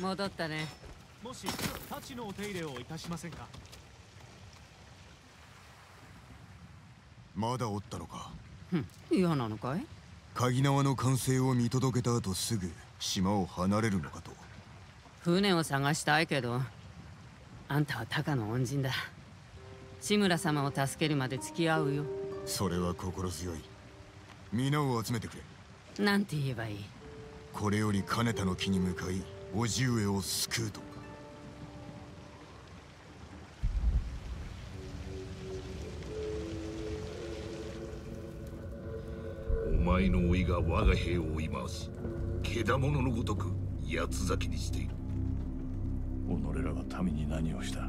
戻ったね。もし太刀のお手入れをいたしませんか？まだおったのか？嫌なのかい？鍵縄の完成を見届けた後すぐ島を離れるのかと。船を探したいけどあんたは鷹の恩人だ。志村様を助けるまで付き合うよ。それは心強い。皆を集めてくれ。なんて言えばいい？これより金田の木に向かい叔父上を救うとお前の老いが我が兵を追い回し獣のごとく八つ咲きにしている。己らが民に何をした？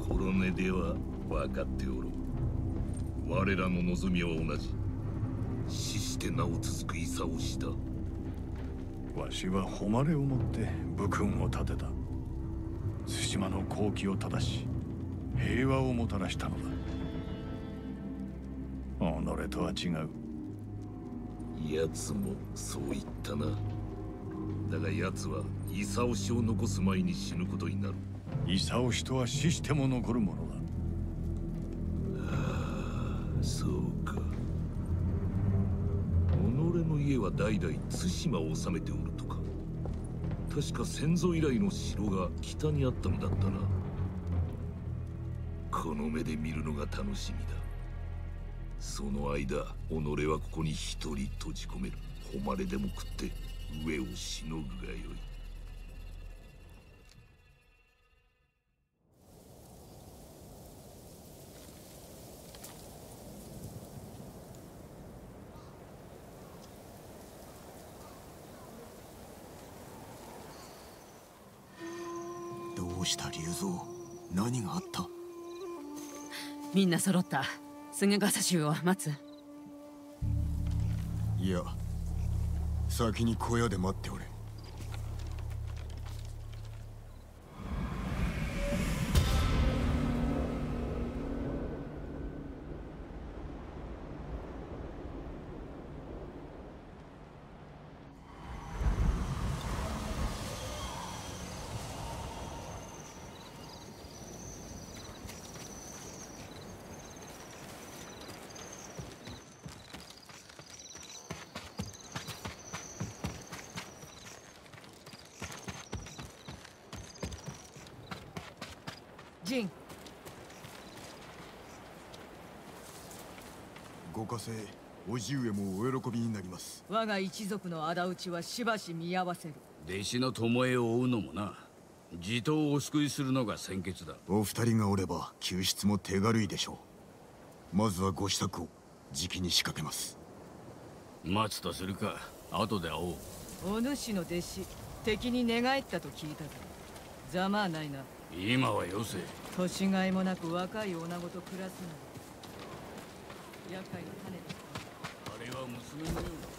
心根では分かっておろう。我らの望みは同じ。死してなお続く功をしたわしは誉れをもって武君を立てた。対馬の好機を正し平和をもたらしたのだ。己とは違う。奴もそう言ったな。だが奴は功氏を残す前に死ぬことになる。功氏とは死しても残るものだ。そう家は代々対馬を治めておるとか。確か先祖以来の城が北にあったのだったな。この目で見るのが楽しみだ。その間己はここに一人閉じ込める。誉れでも食って上をしのぐがよい。何があった？みんな揃った。菅笠衆を待つ。いや先に小屋で待っておれ陣ご加勢叔父上もお喜びになります。我が一族の仇討ちはしばし見合わせる。弟子の巴を追うのもな。地頭をお救いするのが先決だ。お二人がおれば救出も手軽いでしょう。まずはご支度をじきに仕掛けます。待つとするか。後で会おう。お主の弟子敵に寝返ったと聞いたぞざまあないな。今はよせ。年がいもなく若い女子と暮らすのは厄介な種だあれは娘のようだ。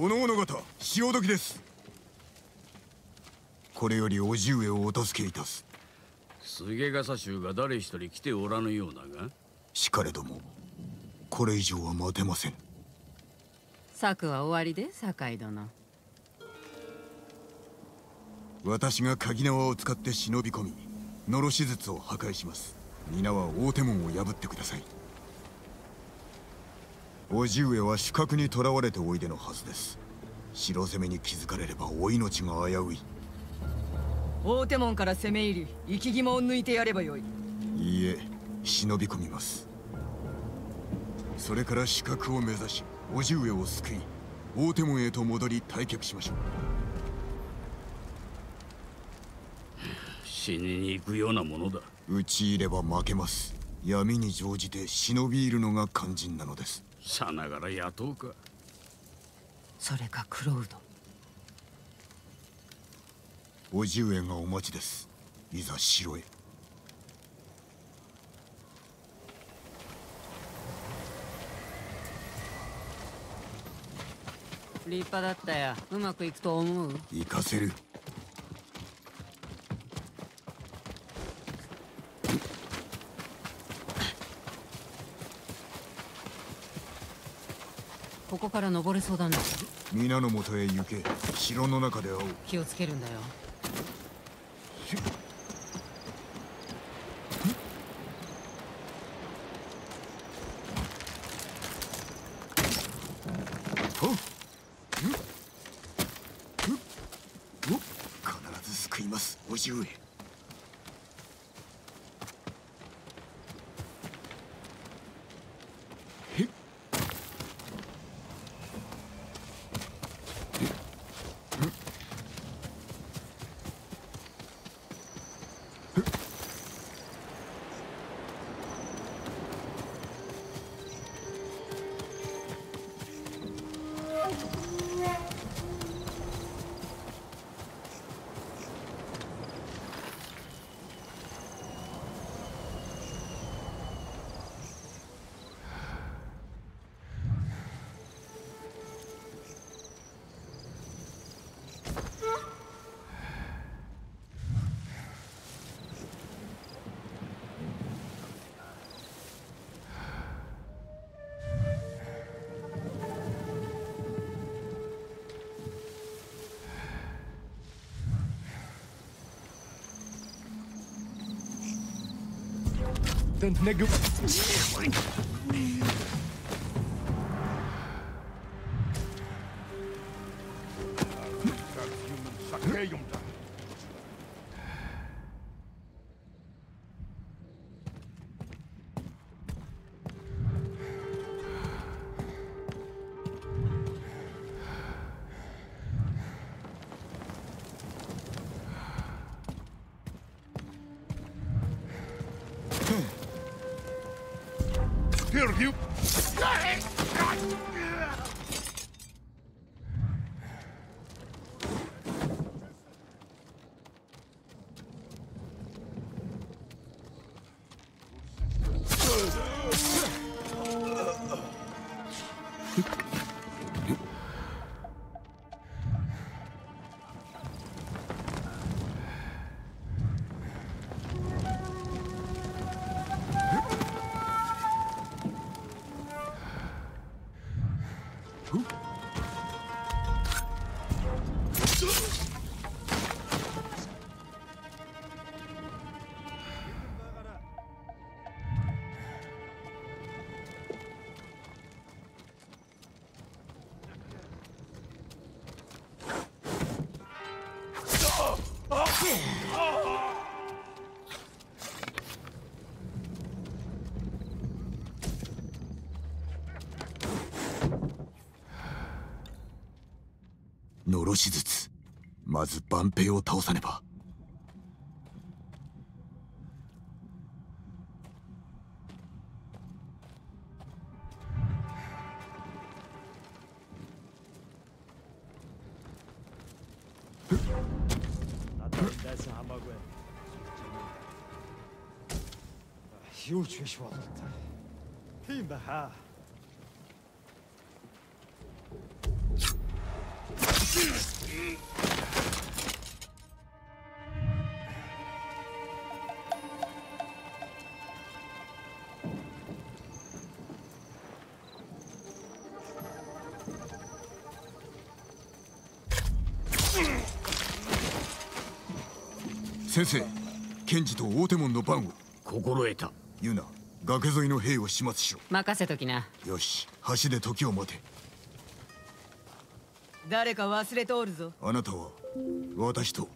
おのおの方潮時です。これより叔父上をお助けいたす。菅笠衆が誰一人来ておらぬようだが。しかれどもこれ以上は待てません。策は終わりで酒井殿。私が鍵縄を使って忍び込みのろし術を破壊します。皆は大手門を破ってください叔父上は死角に囚われておいでのはずです。城攻めに気づかれればお命が危うい。大手門から攻め入り生き肝を抜いてやればよい。いいえ忍び込みます。それから死角を目指し叔父上を救い大手門へと戻り退却しましょう。死にに行くようなものだ。討ち入れば負けます。闇に乗じて忍び入るのが肝心なのですさながら雇うか。それかクロウド。叔父上がお待ちです。いざ城へ。立派だったようまくいくと思う？行かせるここから登れそうだな。皆の元へ行け。城の中で会おう。気をつけるんだよのろしずつまず万平を倒さねば。又去说了，听吧哈。先生検事と大手門の番を。心得た。ユナ崖沿いの兵を始末しろ。任せときな。よし橋で時を待て誰か忘れておるぞ。あなたは私と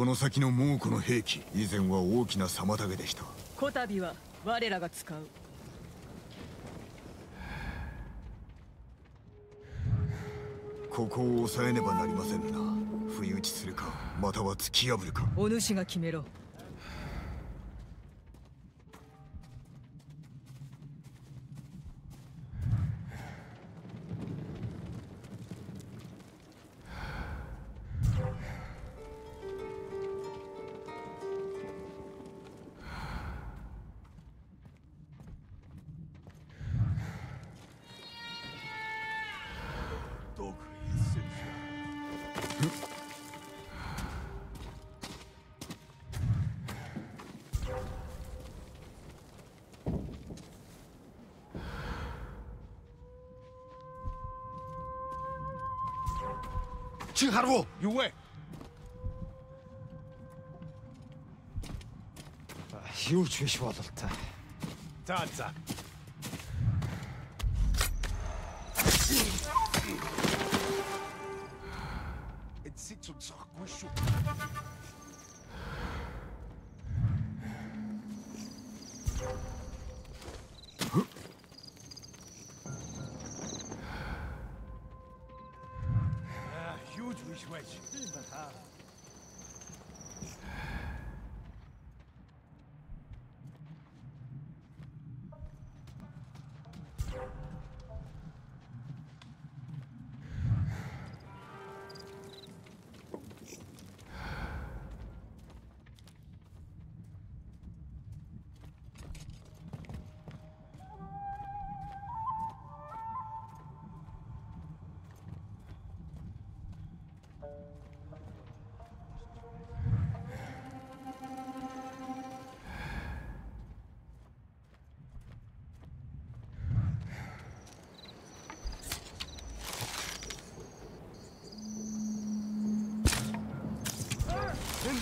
この先の猛虎の兵器以前は大きな妨げでした。こたびは我らが使う。ここを抑えねばなりませんな。不意打ちするかまたは突き破るか。お主が決めろ Ч биш бололтой. За за.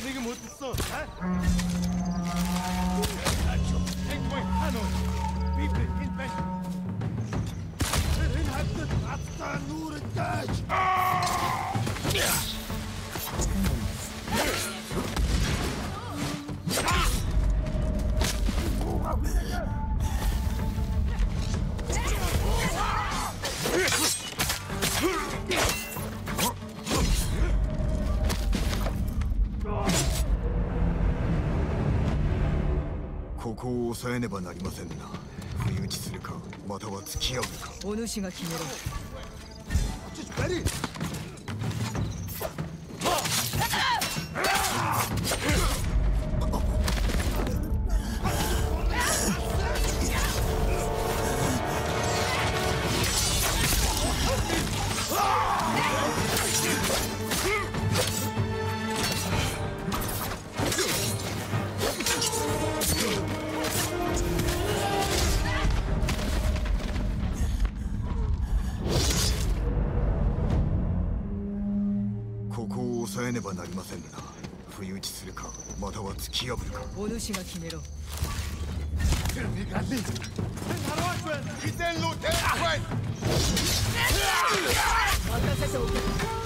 нэг юм хөдөлсөн. Аа. Ачаа. Энд бай ханаа. Бид энэ бай. ねばなりませんな。不意打ちするかまたは付き合うか。お主が決めろ。ねばなりませんな。不意打ちするかまたは突き破るか。お主が決めろ。せておけ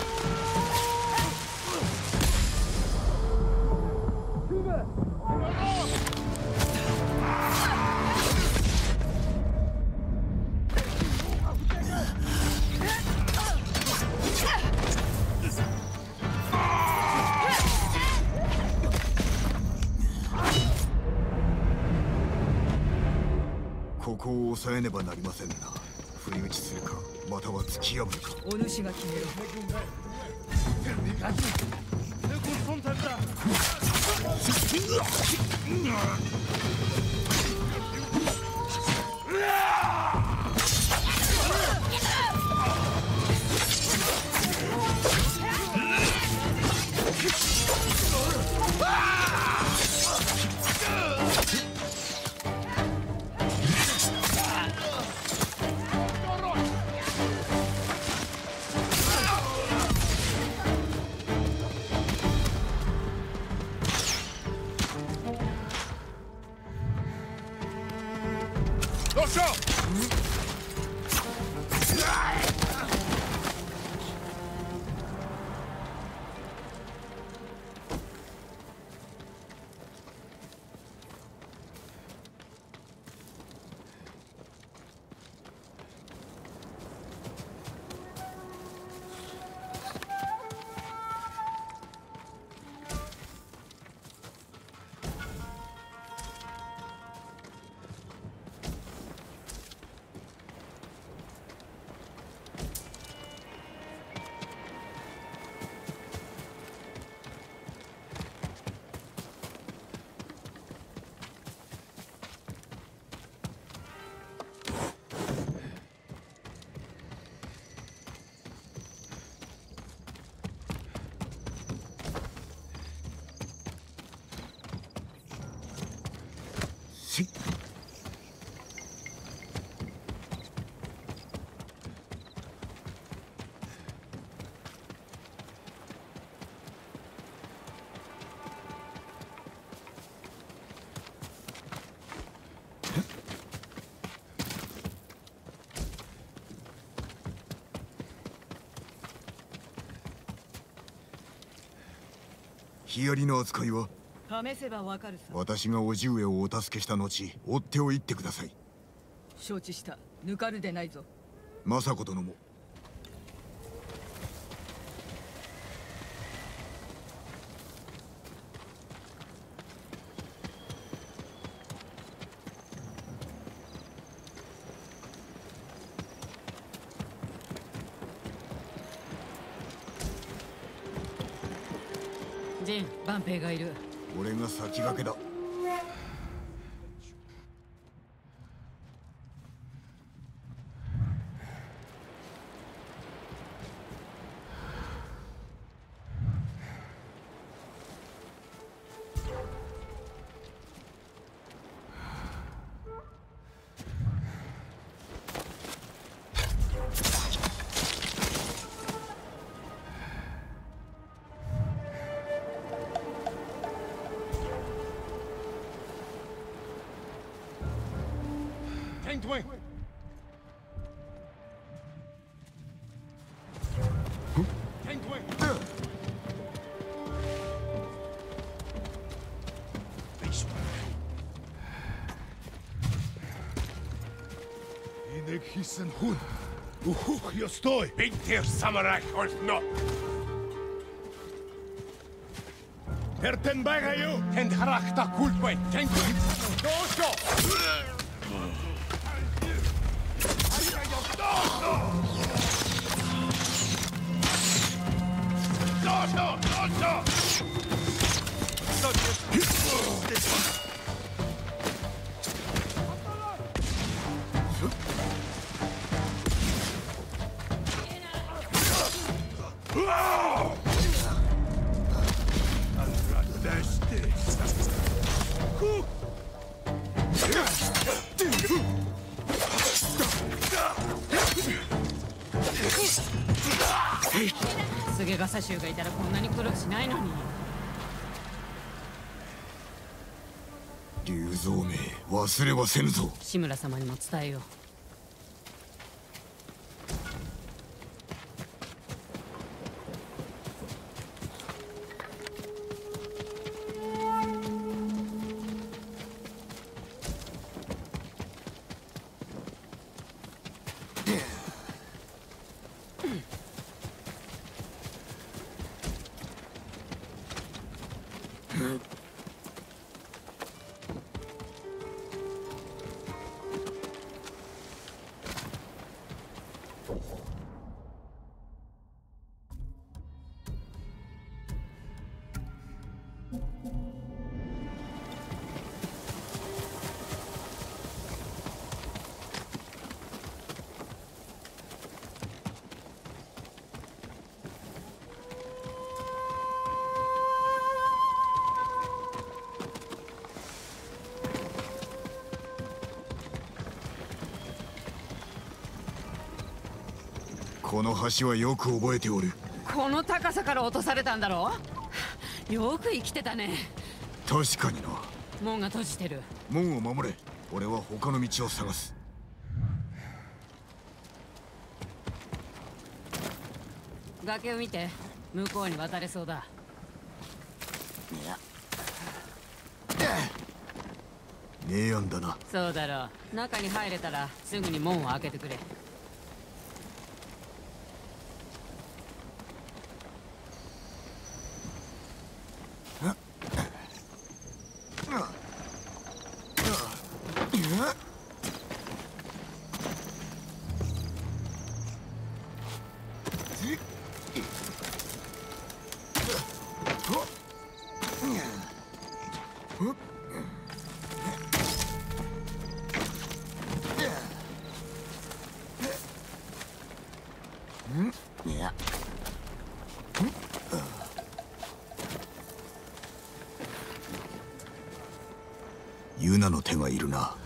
ばなりませんな。不意打ちするかまたは突き破るか。お主が決めろ。ヒアリの扱いは？試せばわかるさ。私が叔父上をお助けした後追っておいってください。承知した。抜かるでないぞ。政子殿も兵がいる。俺が先駆けだ。Second wing. Tenth wing. This way. Иnek hissen hun. Uhuch, jo stoj! Bitte, Samarach, und! 忘れはせぬぞ。志村様にも伝えよう。この橋はよく覚えておる。この高さから落とされたんだろ？うよく生きてたね。確かにな。門が閉じてる。門を守れ。俺は他の道を探す。崖を見て向こうに渡れそうだ。いや。明暗だな。そうだろう。中に入れたらすぐに門を開けてくれ。いるな。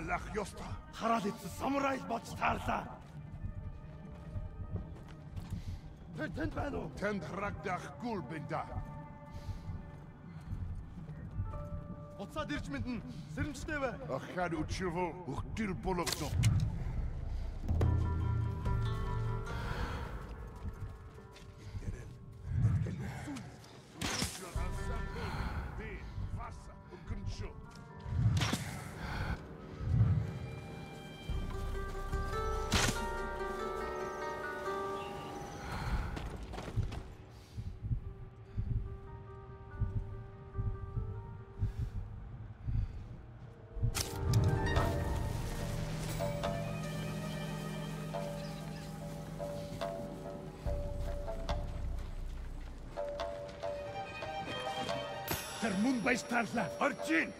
лах ёстой. Хараад ирсэн самурай бодж таарлаа. Тэр тэнд байна уу? Тэнд харагдах гүл бинда. Уцаад ирж мэднэ. Сэрэмжтэй бай. Ахаа үчирвөө өгтөр болгосон. Reichskanzler! Orchin!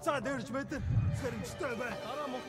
буцаад ирж мэдэн сэрэмжтэй бай. Дараа мөх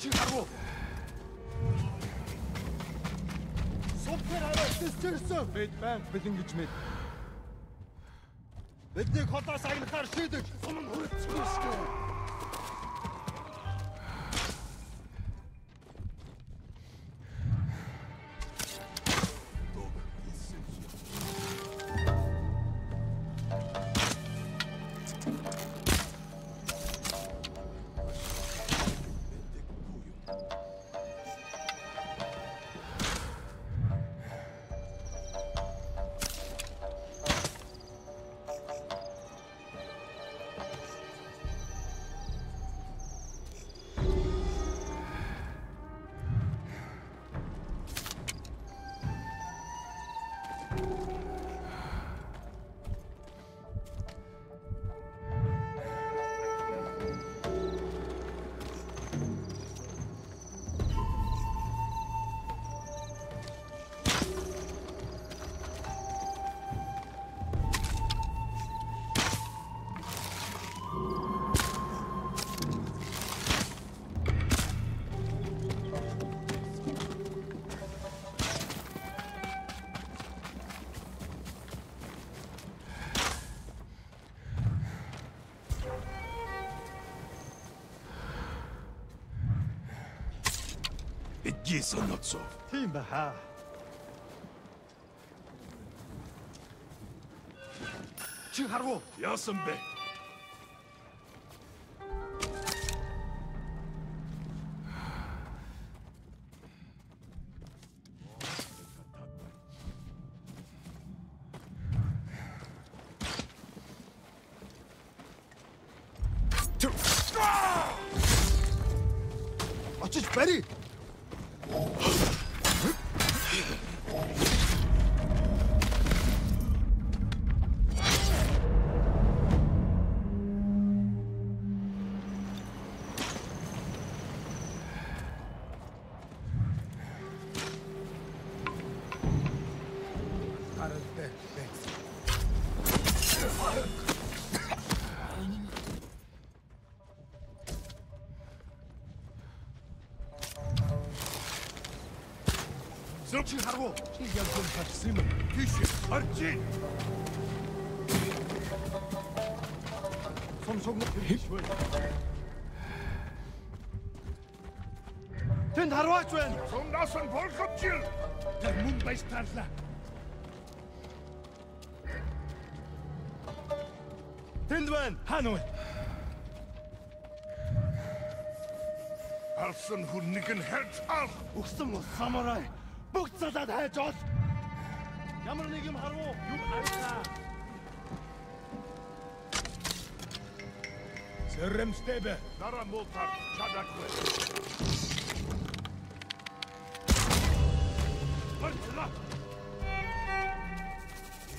Чи харуу. Супер хараач дэрсэн. Бид байн бэлэн гэж мэд. Бидний хотоос агнахаар шийдэж, сум нь хөрөлдсөхгүй шүү. Yes, Onotso. Тийм баха. Чи харав уу? Яасан бэ? Чи харгу. Чи яг зөв хатсан юм. Тийш харж ийн. Сонсогно хэлж байна. Тэнд харваач байна. Сонгоос нь болгоч ир. Тэр мөн байж таарлаа. Тэнд байна. Хаана вэ? Алсан хүн нэг нь хэрж ал. Өгсөн самурай буцалаад хайж ол. Ямар нэг юм харуу юу айлаа. Сэрэмстэбэ. Нара мултар чадахгүй. Барцла.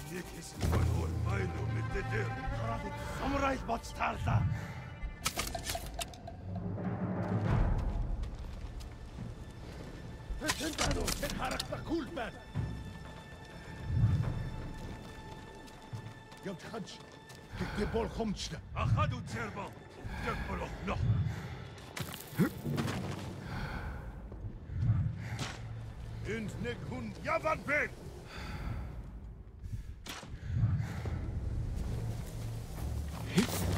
Энийг хийсэн бол майн өмнөдөө. Хараад самурай болж таарлаа. bolkomste. Ahadu cerbo. Dökbolo no. Int nek hun javan ben. Hits.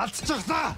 Atz doch da!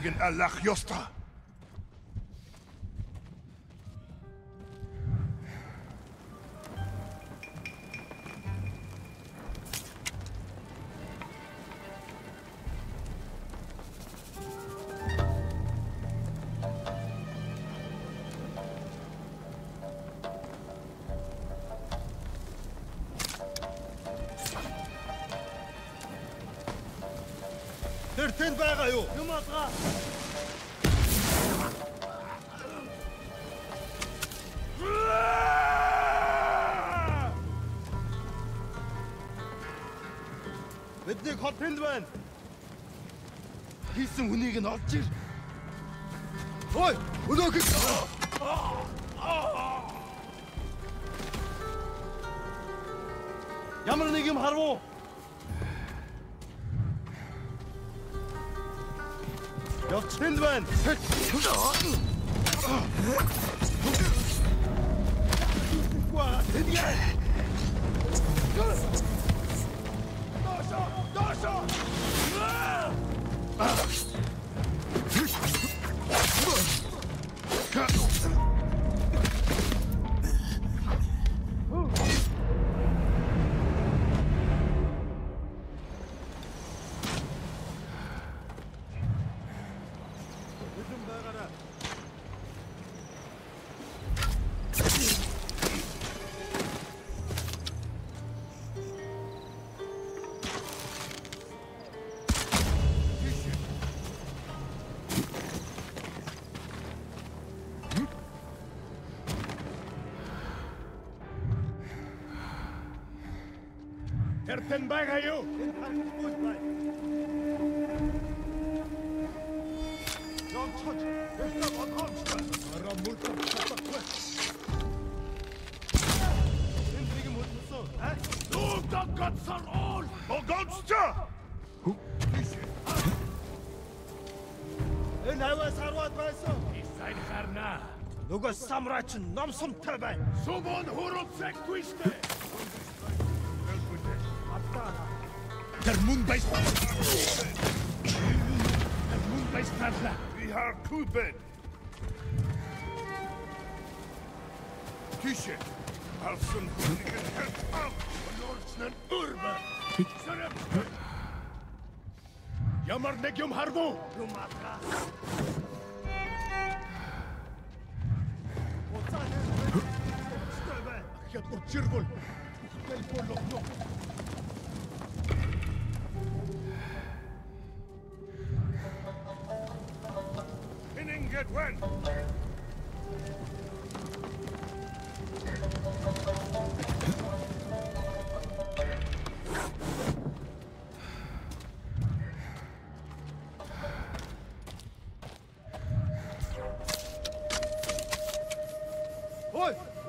gegen Al-Lachjusta. Тэнд байгаа юу? Юм алгаа. Бидний хот тэнд байна. Хийсэн хүнийг нь олж ир. Ой, өнөөх. Ямар нэг юм харав уу? Edwin Quoi? C'est bien. байгаа юу? Нонцоч, эхлээд бодгоомч. Араа мултаа хатахгүй. Эндрийг мултсоо. Аа? Дуу дагцсан ол. Богоомч. Хүү? Энэ хавас арваад байсан. Исай харна. Нөгөө самраач номсомтой байна. Сувон хуруцэг гүйштэй. Der Moonbase... Der Moonbase Panther. We are Cupid. Küche. Alsın Hürnigen Herz auf. Verlorenen Urbe. Sörem. Yamar Negium Harbu. Lumatra. Ocanem. Stöbe. Yat Urçirgul. Gel Polokno. Ой,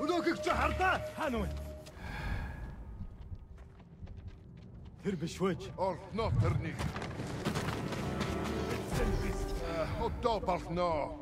өнөөхөг чи хардаа. Хаана вэ? Тэр биш үеч. Олно тэрний. Хотто э, болно.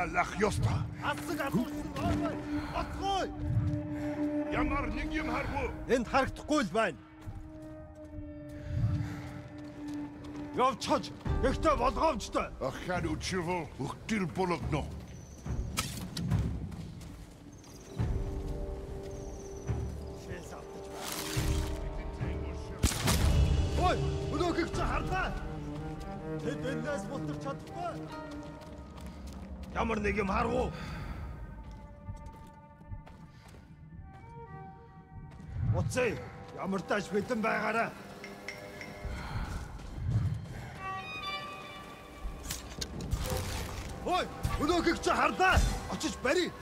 Аллах ёстой. Асыг асуусан ойвой. Оцгой. Ямар нэг юм харгүй. Энд харагдахгүй л байна. Явцгаж, ихтэй болгоомжтой. Ахаа нүчвөө, өгтөл болгоно. Ямар нэг юм харгу. Уцээ, ямар тааш битэн байгаараа. Ой, өнөөхийг чи харлаа. Очиж барь.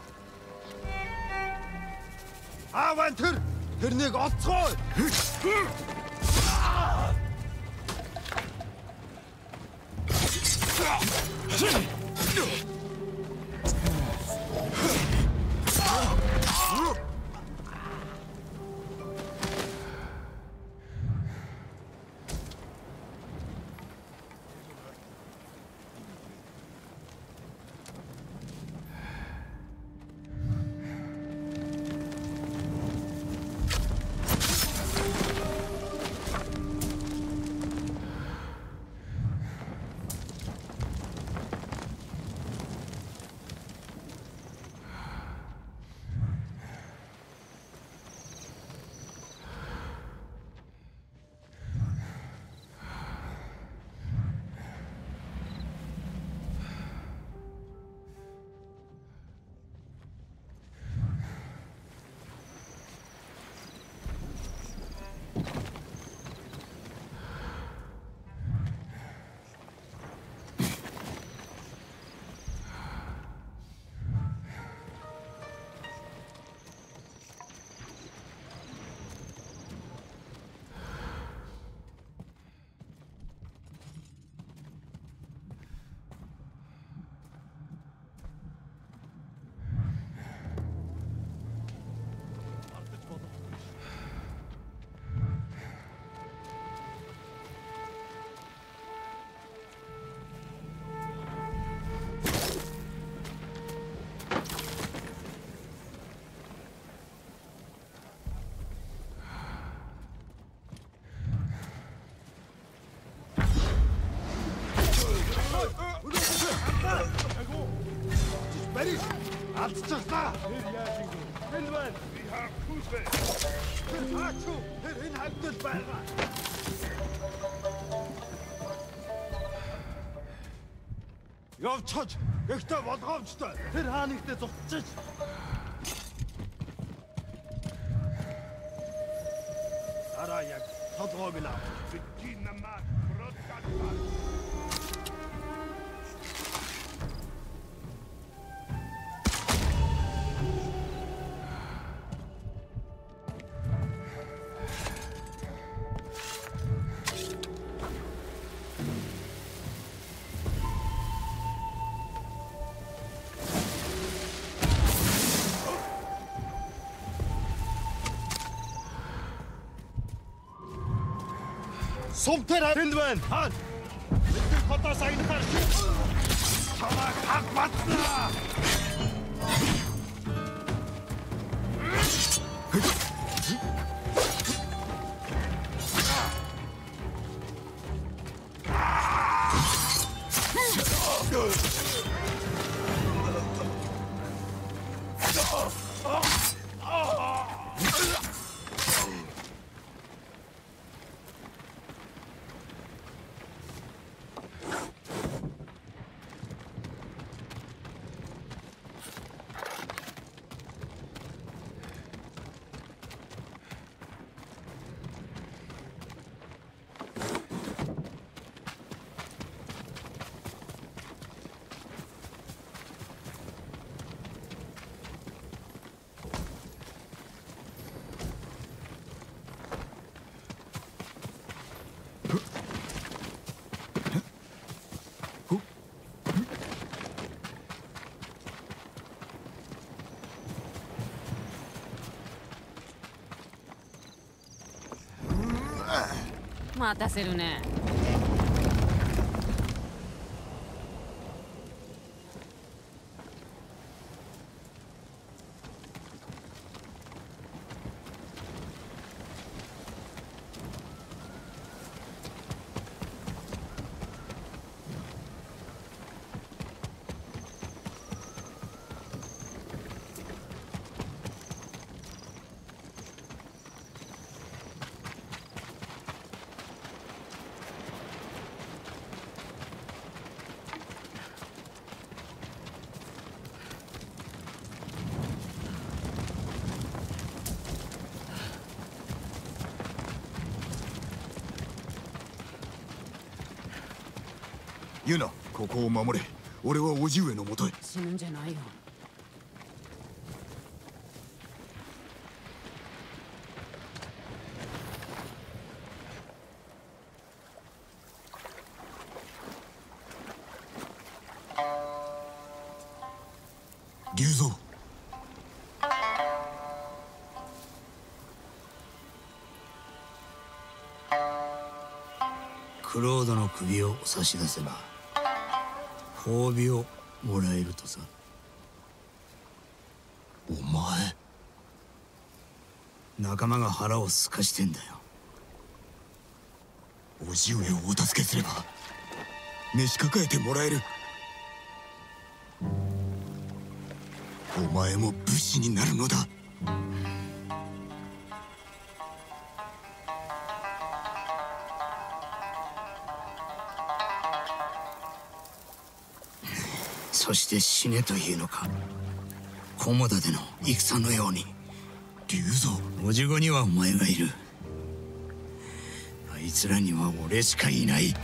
Ааван тэр тэрнийг олцгоо. Барь. Hinwend! Wir haben Fußball! Hachu! Der Inhalt des Явцгаж ихтэй болгоомжтой. Тэр хаан ихтэй зугтчих. Араа яг толгойг л авах. Бидний намаа протокол. Brottgattar. Сумтер Риндвэн хаан. Бидний хотоос аянахаар чамаа хаг батнаа. 待たせるねユナここを守れ。俺は叔父上のもとへ。死ぬんじゃないよ。龍蔵クロードの首を差し出せば褒美をもらえるとさ。お前。仲間が腹をすかしてんだよ。叔父上をお助けすれば召し抱えてもらえる。お前も武士になるのだ。そして死ねというのか？菰田での戦のように。竜蔵おじごにはお前がいる。あいつらには俺しかいない。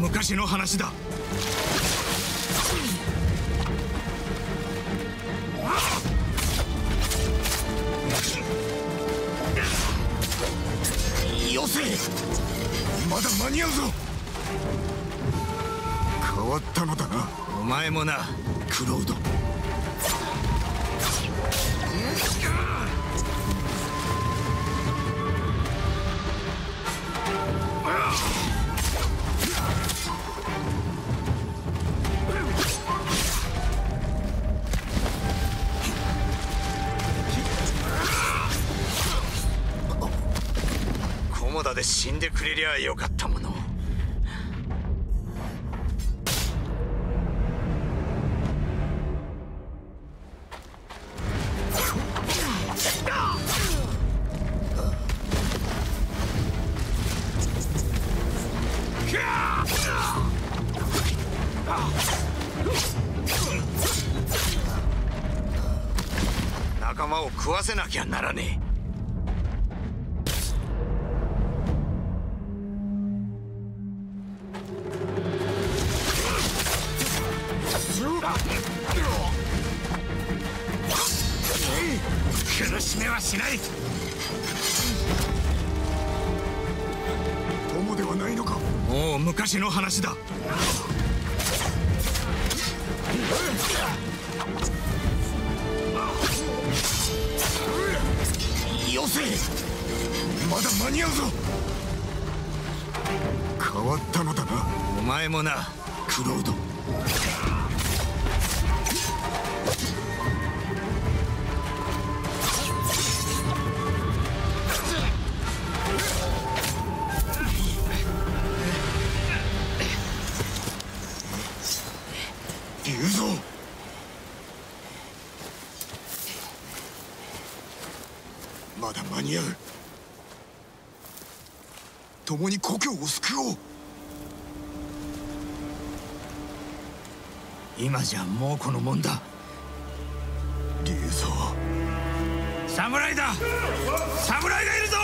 昔の話だ。よせまだ間に合うぞ。変わったのだな。お前もな。クロードクロード。まだ間に合う。共に故郷を救おう。今じゃもうこのもんだ。竜蔵侍だ。侍がいるぞ。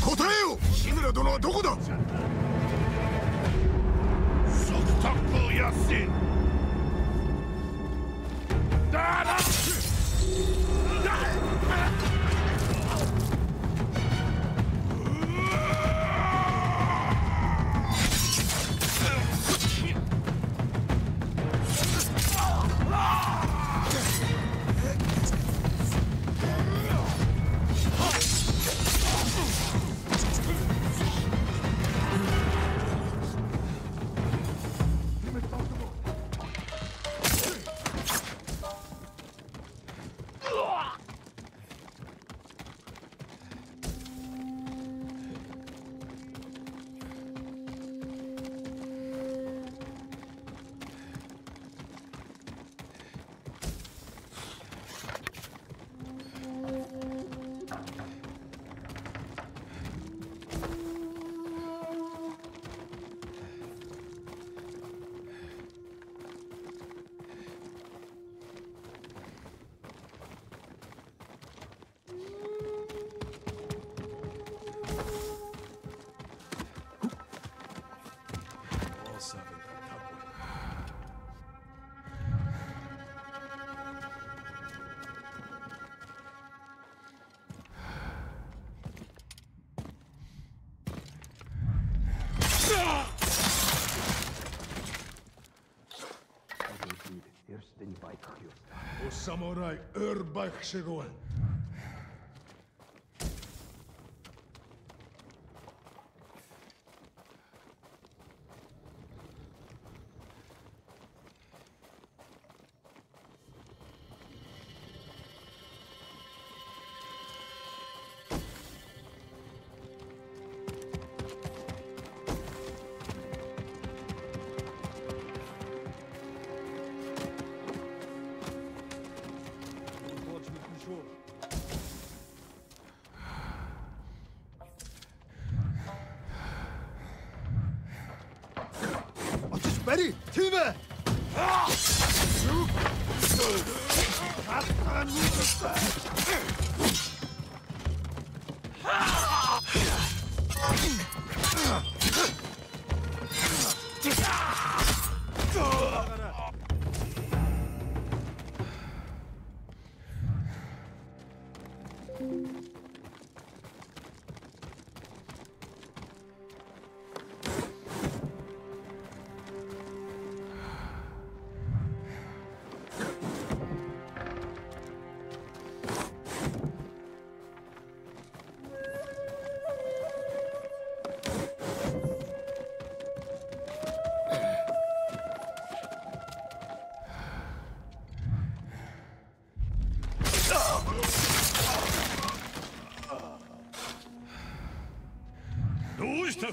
答えよ。日村殿はどこだ？Samurai Örbach Shigoen.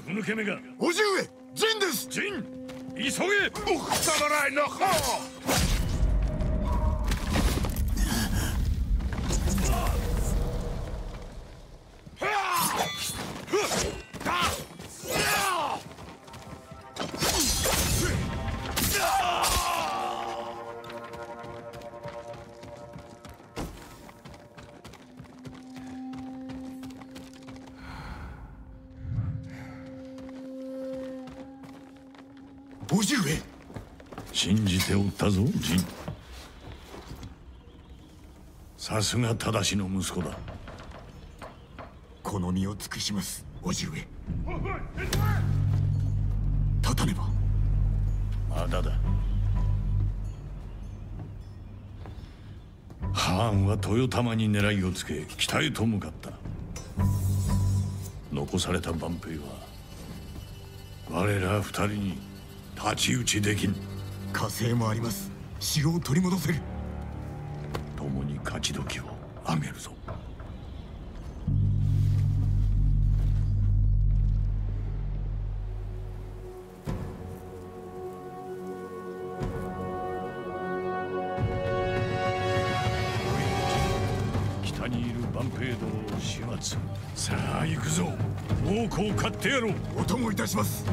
どうしたこのケメが。叔父上陣です。ジン急げ。Uch samurai no さすが正しの息子だ。この身を尽くします叔父上。立たねば。まだだ。ハーンは豊玉に狙いをつけ北へと向かった。残された万兵は我ら二人に太刀打ちできん火星もあります。城を取り戻せる時をあげるぞ。北にいる万平始末。さあ行くぞ。猛虎を買ってやろう。お供いたします